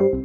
Bye.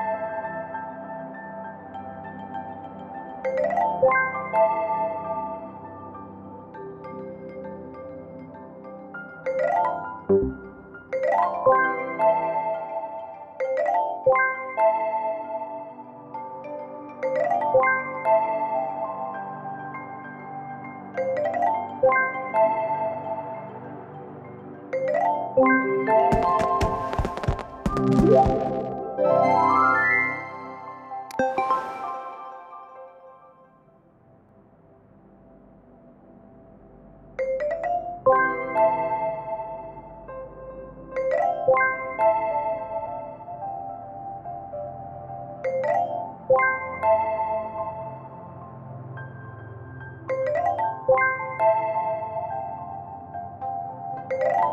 Wow. you.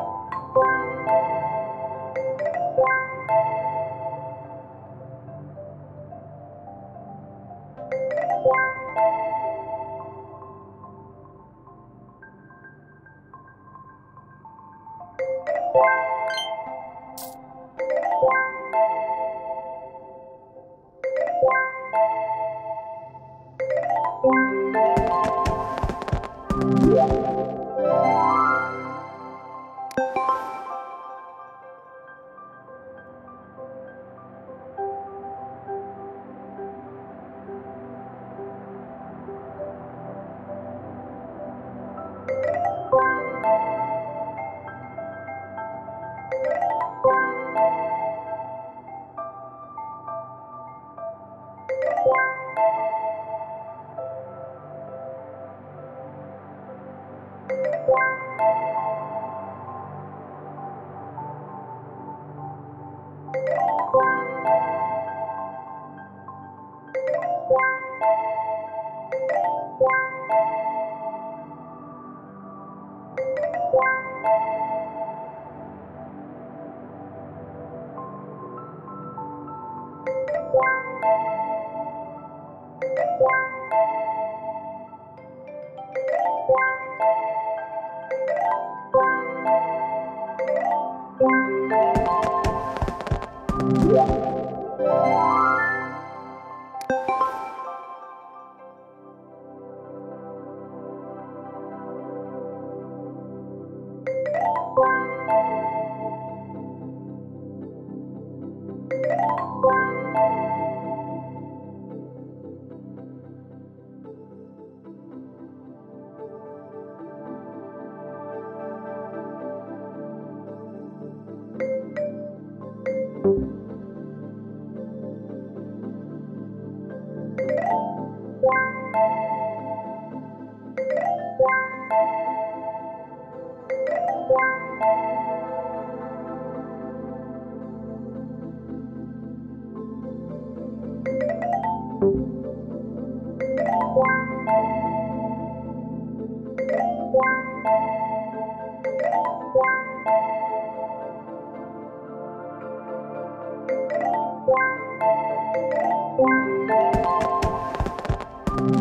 Yeah.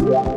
Yeah.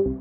you.